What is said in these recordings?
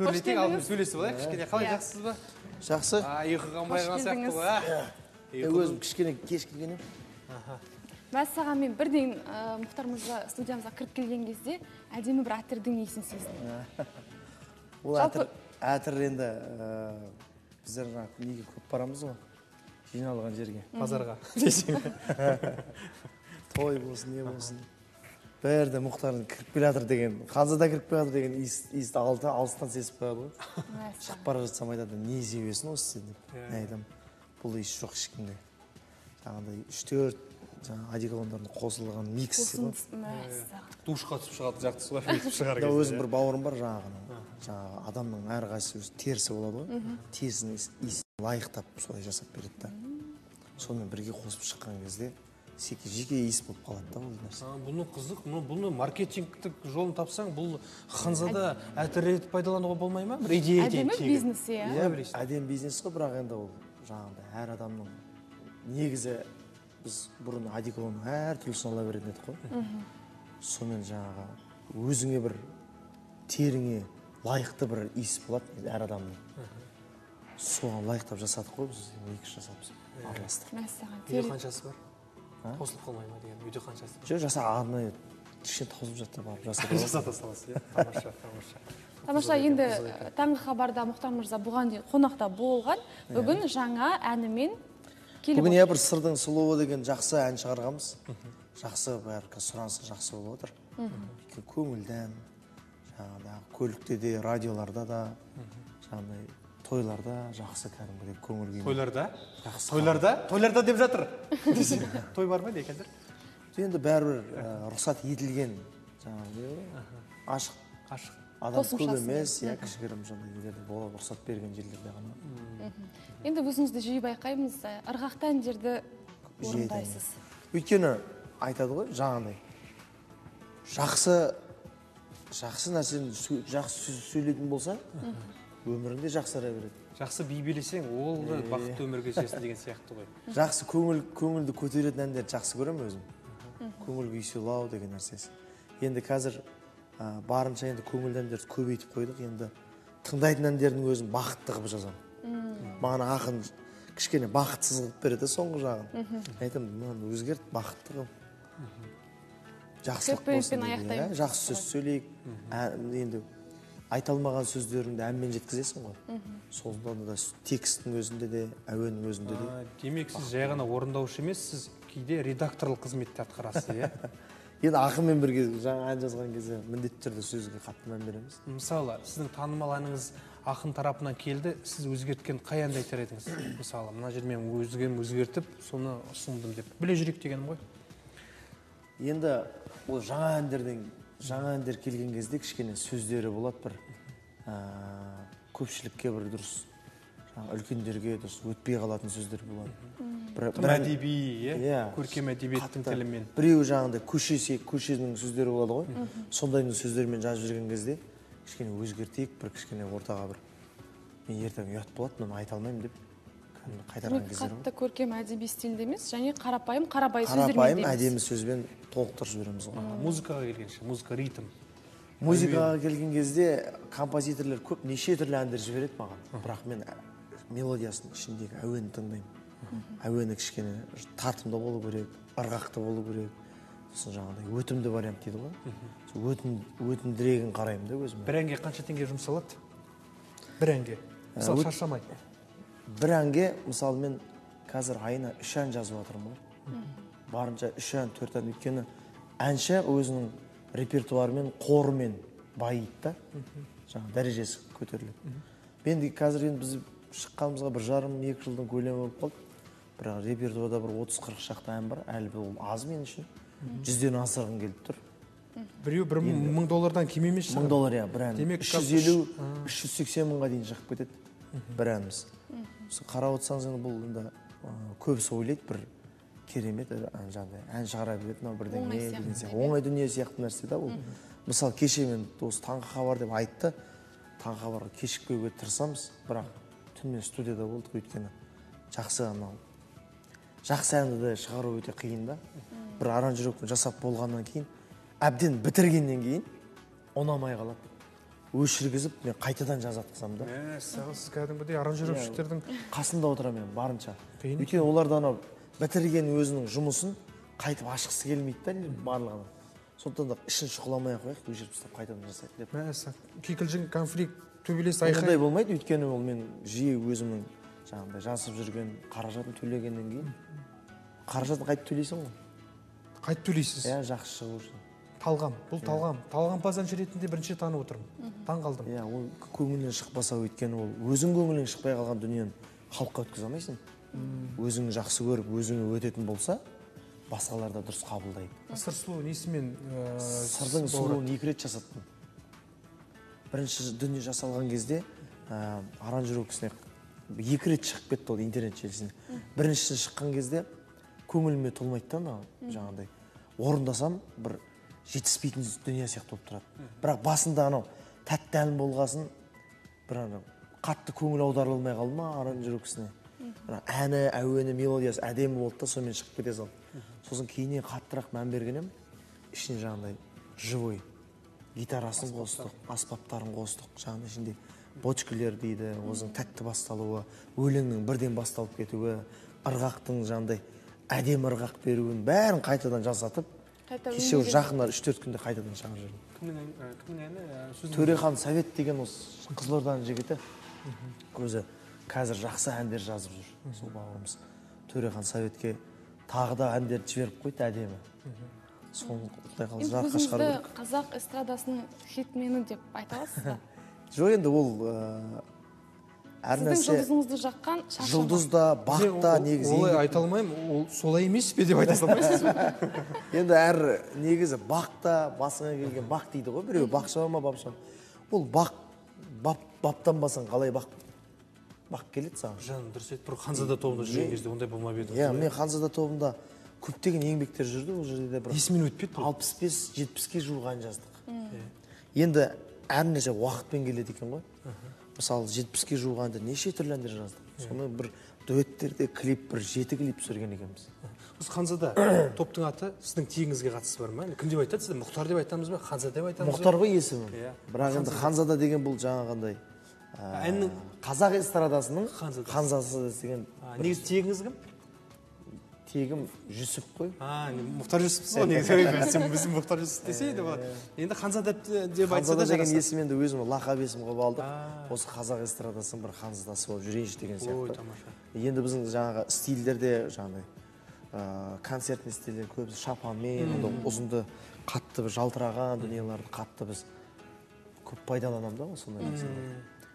төрлетейік алдымен сөйлесіп алайық кішкене. Қалай Иә. жақсысыз ба? Жақсы. А ұйқы қанбай қалған сияқты ғой өзім кішкене кеш келген едім мәссаған мен бірден мұхтар мырза студиямызға кіріп келген кезде әдемі бір әтірдің иісін сездім. Ол әтір әтір енді біздер жаңағы неге көп барамыз ғой? Жиналған жерге. Базарға. Десең. Той болсын не болсын. Бәрі де мұхтардың кіріп келе жатыр деген ханзада кіріп келе жатыр деген иіс иісті алды алыстан сезіп қояды ғой. Шығып бара жатсам айтады не себесін осы сен? деп. Иә. мен айтамын бұл иіс жоқ ешкімде жаңағыдай үш төрт жаңағы одеколондардың қосылған микс мәссаған. Душқа түсіп шығады жақтысы ғой бүйтіп шығар кезде өзім бір бауырым бар жаңағы жаңағы адамның әрқайсысы өзі терісі болады ғой. Терісінің иіс- иісін лайықтап солай жасап береді да. Сонымен бірге қосып шыққан кезде жеке жеке иіс болып қалады да ол нәрсе. А, бұны қызық бұны бұны маркетингтік жолын тапсаң бұл ханзада әтір етіп пайдалануға болмай ма? бір идея әдемі бизнес иә. Иә, бір әдемі бизнес қой бірақ енді ол жаңағыдай әр адамның негізі біз бұрын одеколонның әртүрлісін ала беретін едік қой. Сонымен жаңағы өзіңе бір теріңе лайықты бір иіс болады әр адамның. Соған лайықтап жасадық қой біз екі үш жасаппыз араластырып мәссаған. Үйде тел- қаншасы бар? Қосылып қалмай ма деген үйде қаншасы жоқ жаса арнайы кішкене тауысып жатса барып жасап аламыз. жасата саласыз иә? Тамаша тамаша. Тамаша енді таңғы хабарда мұхтар мырза бұған дейін қонақта болған. Бүгін жаңа әнімен келіп бүгін иә бір сырдың сұлуы деген жақсы ән шығарғанбыз. Жақсы бәрі қазір сұранысы жақсы болып отыр. Көңілді ән жаңағыдай көлікте де радиоларда да жаңағыдай тойларда жақсы кәдімгідей көңіл күй тойларда Жақсы. тойларда тойларда деп жатыр. Десе той бар ма не қазір? Енді бәрібір рұқсат етілген жаңағы ашық. Ашық. Адам көп емес иә кішігірім сондай нелерде болады рұқсат берген жерлерде ғана. Енді өзіңізді жиі байқаймыз ырғақты әндерді орындайсыз. өйткені айтады ғой жаңағыдай жақсы жақсы нәрсені жақсы сөз сөйлейтін болсаң өміріңде жақсара береді. Жақсы би билесең ол да бақытты өмір кешесің деген сияқты ғой. Жақсы көңіл көңілді көтеретін әндерді жақсы көремін өзім. Көңіл күй сыйлау деген нәрсесі. Енді қазір ә, барынша енді көңілді әндерді көбейтіп қойдық. Енді тыңдайтын әндердің өзін бақытты қылып жазамын. Маған ақын кішкене бақытсыз қылып береді да соңғы жағын. Айтамын мынаны өзгерт бақытты қыл. Жақсылық болсын иә, жақсы сөз сөйлейік. Енді айта алмаған сөздеріңді әнмен жеткізесің ғой. Сонда да тексттің өзінде де әуеннің өзінде де. А, демек сіз жай ғана орындаушы емес сіз кейде редакторлық қызметті атқарасыз иә? Енді ақынмен бірге жаңа ән жазған кезде міндетті түрде сөзге қатты мән береміз. мысалы сіздің танымал әніңіз ақын тарапынан келді сіз өзгерткен қай әнді айтар едіңіз? Мысалы мына жерде мен өзгем өзгертіп соны ұсындым деп. Біле жүрейік дегенім ғой. Енді ол жаңа әндерден жаңа әндер келген кезде кішкене сөздері болады бір ә, көпшілікке бір дұрыс жаңағы үлкендерге дұрыс өтпей қалатын сөздер болады. Бір, тым әдеби иә? Иә. көркем әдебиеттің тілімен. Біреуі жаңағыдай көше се- көшенің сөздері болады ғой. Сондайдың сөздерімен жазып жүрген кезде кішкене өзгертейік бір кішкене ортаға бір мен ертең ұят болады мынаны айта алмаймын деп. Қайтарған кездер қатты көркем әдеби стильде емес және қарапайым қарабай қарапайым сөздермен әдемі сөзбен толықтырып жібереміз ғой. Музыкаға келгенше музыка ритм. Музыкаға келген кезде композиторлар көп неше түрлі әндер жібереді маған. Бірақ мен ә- мелодиясының ішіндегі әуенді тыңдаймын. Әуені кішкене тартымды болу керек ырғақты болу керек. Сосын жаңағыдай өтімді вариант дейді ғой. Сол өтім өтімдірегін қараймын да өзіме. Бір әнге қанша теңге жұмсалады? Бір әнге мысалы өт- шаршамай. Бір әнге мысалы мен қазір айына үш ән жазып жатырмын ғой. Барынша үш ән төрт ән. Өйткені әнші өзінің репертуарымен қорымен байиды да. Жаңағы дәрежесі көтеріледі. Мен де қазір енді біз шыққанымызға бір жарым екі жылдың көлемі болып қалды. Бірақ репертуарда бір отыз қырық шақты ән бар. Әлі бұл аз мен үшін. Жүзден асырғым келіп тұр. Біреу бір мың мың доллардан кем емес мың шығар доллар иә бір ән. Демек, үш жүз елу үш жүз сексен мыңға дейін шығып кетеді. Бір әніміз сосын қарап отырсаңыз енді бұл енді көбісі ойлайды бір керемет жаңағыдай ән шығара береді мынау бірдеңе деген сияқты, сияқты. оңай дүние сияқты нәрсе да бұл мысалы кеше мен осы таңғы хабар деп айтты. Таңғы хабарға кешікпеуге тырысамыз. Бірақ түнімен студияда болдық өйткені жақсы анау. Жақсы әнді де шығару өте қиын да. Бір аранжировканы жасап болғаннан кейін әбден бітіргеннен кейін ұнамай қалады. Өшіргізіп мен қайтадан жазатқызамын да. Мәссаған сіз кәдімгідей аранжировщиктердің қасында отырамын мен барынша. Қиын. өйткені оларда анау бітірген өзінің жұмысын қайтып ашқысы келмейді да барлығына. Сондықтан да ішін шұқыламай ақ қояйық өшіріп тастап қайтадан жасайық деп. Мәссаған кикілжің конфликт төбелес ондай айқай болмайды өйткені ол мен жиі өзімнің жаңағыдай жазып жүрген қаражатын төлегеннен кейін. Қаражатын қайтып төлейсің ғой. Қайтып төлейсіз? Иә жақсы шығу үшін. Талғам. Бұл талғам. Талғампаз әнші ретінде бірінші танып отырмын. Таң қалдым. Иә ол көңілінен шықпаса өйткені ол өзің көңілің шықпай қалған дүниені халыққа өткізе алмайсың. Өзің жақсы көріп өзіңе өтетін болса басқалар да дұрыс қабылдайды. Сыр сұлу несімен ә, сырдың сұлуын екі рет жасаттым. Бірінші дүние жасалған кезде ә, аранжировкасына екі рет шығып кетті ол интернет желісіне. Біріншісі шыққан кезде көңіліме толмайды да анау жаңағыдай орындасам бір жетіспейтін дүние сияқты болып тұрады. Бірақ басында анау тәтті ән болғасын бір анау қатты көңіл аударылмай қалды ма аранжировкасына? Ана әні әуені мелодиясы әдемі болды да сонымен шығып кете салды. Сосын кейіннен қаттырақ мән берген едім ішіне жаңағыдай живой гитарасын қостық аспаптарын қостық. Жаңағыдай ішінде бочкілер дейді осының тәтті басталуы өлеңнің бірден басталып кетуі ырғақтың жаңағыдай әдемі ырғақ беруін бәрін қайтадан жасатып кеше жақында үш төрт күнде қайтадан шығарып жүрдім кімнің кімнің әні төрехан совет деген осы қызылорданың жігіті өзі қазір жақсы әндер жазып жүр сол бауырымыз төрехан советке тағы да әндерді жіберіп қойды әдемі соны құдай қаласа енді жарыққа шығару керек қазақ эстрадасының хитмені деп айта аласыз ба жоқ енді ол әр сіздің нәрсе жұлдызыңызды жаққан да бақ та негізі олай айта алмаймын ол солай емес пе деп айта салмайсыз енді әр негізі бақ та басыңа келген бақ дейді ғой біреу. Бақша ма бапша ма? Ол бақ бап баптанбасаң қалай бақ? Бақ келеді саған. Жаным дұрыс айтып бір ханзада тобында жүрген кезде ондай болмап еді иә мен ханзада тобында көптеген еңбектер жүрді ол жерде де бір есімнен өтпеді бұл алпыс бес жетпіске жуық ән жаздық. Енді әр нәрсе уақытпен келеді екен ғой. Мысалы жетпіске жуық әнді неше түрлі әндер жаздық сонымен бір дуэттерде клип бір жеті клип түсірген екенбіз. Осы ханзада топтың аты сіздің тегіңізге қатысы бар ма? Кім деп айтады? Сізді мұхтар деп айтамыз ба? Ханзада деп айтамыз ба? Мұхтар ғой есімі Иә. бірақ енді ханзада. Деген бұл жаңағындай ә, әннің қазақ эстрадасының Ханзадасы. деген негізі тегіңіз кім? Тегім жүсіп қой. А мұхтар жүсіпсіз ғой негізі сен біздің мұхтар жүсіп десейді болады енді ханзада деп айтса да деген есім енді өзім лақап есім қылып алдық. Осы қазақ эстрадасының бір ханзадасы болып жүрейінші деген ой сияқты. тамаша. Енді біздің жаңағы стильдерде жаңағыдай концертный стильдер көбісі шапанмен ұзынды қатты бір жалтыраған дүниелерді қатты біз көп пайдаланамыз да сондай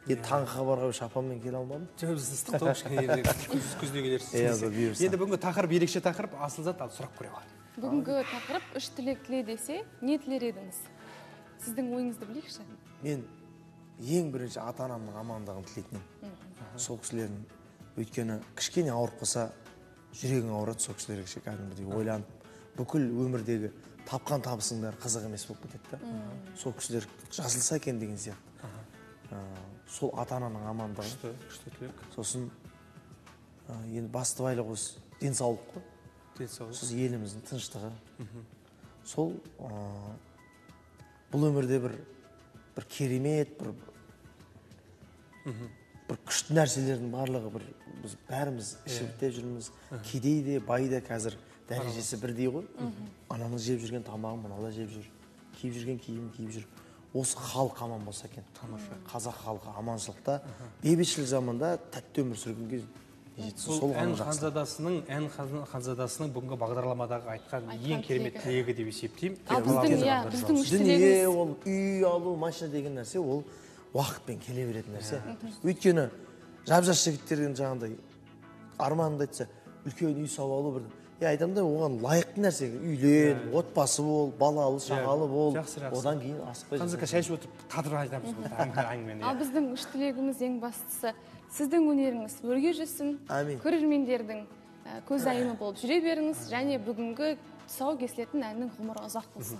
енді таңғы хабарға шапанмен келе алмадым. Жоқ біз ыстық кішкене күз күзде келерсіз. Иә, бұйырса. енді бүгінгі тақырып ерекше тақырып асылзат ал сұрақ көре бүгінгі тақырып үш тілек тіле десе не тілер едіңіз? Сіздің ойыңызды білейікші. Мен ең бірінші ата анамның амандығын тілейтін едім сол кісілердің өйткені кішкене ауырып қалса жүрегің ауырады сол кісілерге ше кәдімгідей ойланып бүкіл өмірдегі тапқан табысың бәрі қызық емес болып кетеді да. Сол кісілер жазылса екен деген сияқты. Сол ата ананың амандығы. күшті күшті тілек. Сосын ә, енді басты байлық осы денсаулық қой. Денсаулық. Сосын еліміздің тыныштығы. Сол ә, бұл өмірде бір бір керемет бір бір күшті нәрселердің барлығы бір біз бәріміз ішіп жүрміз. Кедей де бай да қазір дәрежесі бірдей ғой. Ананың жеп жүрген тамағын мынау да жеп жүр. Киіп жүрген киімін киіп жүр. Осы халық аман болса екен тамаша қазақ халқы аманшылықта. Бейбітшілік заманда тәтті өмір сүргенге жетсін сол ән ханзадасының ән Хан- ханзадасының бүгінгі бағдарламадағы айтқан ең керемет тілегі. деп есептеймін. Иә дүние ол үй алу машина деген нәрсе ол уақытпен келе беретін нәрсе. Өйткені жап жас жігіттерден жаңағыдай арманымды айтса үлкен үй салып алу бір иә айтамын да оған лайықты нәрсе. Үйлен отбасы бол балалы шағалы бол. Жақсы, жақсы. одан кейін асықпай ханзака шай ішіп отырып қадір айтамыз әңгімені ал иә. біздің үш тілегіміз ең бастысы сіздің өнеріңіз өрге жүзсін Әмин. көрермендердің көзайымы болып жүре беріңіз және бүгінгі тұсау кесілетін әннің ғұмыры ұзақ болсын.